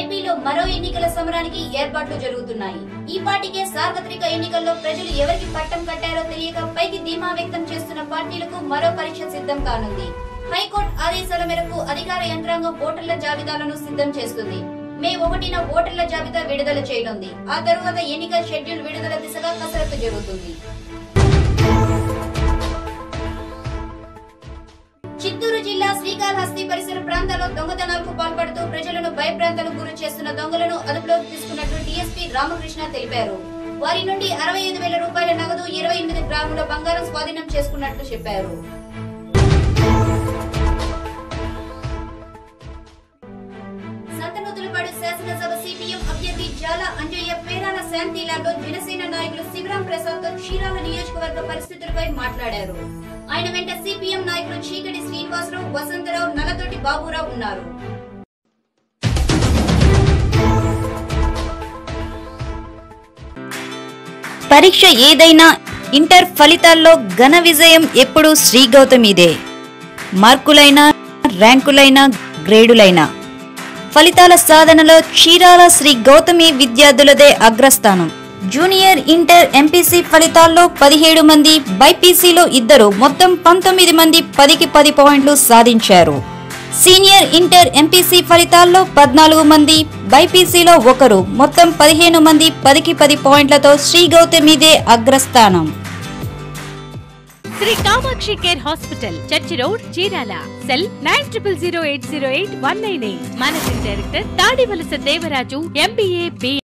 ఏపీలో మరో ఎన్నికల సమరానికి ఏర్పాట్లు జరుగుతున్నాయి. ఈ పార్టీకే సార్వత్రిక ఎన్నికల్లో ప్రజలు ఎవరికి పట్టం కట్టారో తెలియక పైకి ధీమా వ్యక్తం చేస్తున్న పార్టీలకు మరో పరీక్ష సిద్ధం కానుంది. హైకోర్టు ఆదేశాల మేరకు అధికార యంత్రాంగం ఓటర్ల జాబితాలను సిద్ధం చేస్తుంది. మే ఒకటిన ఓటర్ల జాబితా విడుదల చేయనుంది. ఆ తరువాత ఎన్నికల షెడ్యూల్ విడుదల దిశగా కసరత్తు జరుగుతుంది. జిల్లా శ్రీకాళహస్తి పరిసర ప్రాంతాల్లో దొంగతనాలకు పాల్పడుతూ ప్రజలను భయభ్రాంతలకు గురి చేస్తున్న దొంగలను అదుపులోకి తీసుకున్నట్లు డీఎస్పీ రామకృష్ణ తెలిపారు. వారి నుండి అరవై ఐదు వేల రూపాయల నగదు ఇరవై ఎనిమిది గ్రాముల బంగారం స్వాధీనం చేసుకున్నట్లు చెప్పారు. సంతనూతులపాడు శాసనసభ సిపిఎం అభ్యర్థి జాల అంజయ్య పేరాల శాంతిలాలో జనసేన నాయకులు శివరాం ప్రసాద్తో క్షీరాల నియోజకవర్గ పరిస్థితులపై మాట్లాడారు. ఆయన వెంట సిపిఎం నాయకులు చీకటి వసంతరావు నల్లతోటి బాబురావు ఉన్నారు. పరీక్ష ఏదైనా ఇంటర్ ఫలితాల్లో ఘన విజయం ఎప్పుడూ శ్రీ గౌతమిదే. మార్కులైనా ర్యాంకులైనా గ్రేడులైనా. ఫలితాల సాధనలో చీరాల శ్రీ గౌతమి విద్యార్థులదే అగ్రస్థానం. జూనియర్ ఇంటర్ ఎంపీసీ ఫలితాల్లో పదిహేడు మంది బైపీసీలో ఇద్దరు మొత్తం పంతొమ్మిది మంది పదికి పది పాయింట్లు సాధించారు. సీనియర్ ఇంటర్ ఎంపీసీ ఫలితాల్లో పద్నాలుగు మంది బైపీసీలో ఒకరు మొత్తం పదిహేను మంది పదికి పది పాయింట్లతో శ్రీ గౌతమిదే అగ్రస్థానం. Sri Kamakshi care hospital church road Chirala. Cell nine triple zero eight zero eight one nine eight. Managing director Tadivalasa Devaraju MBA B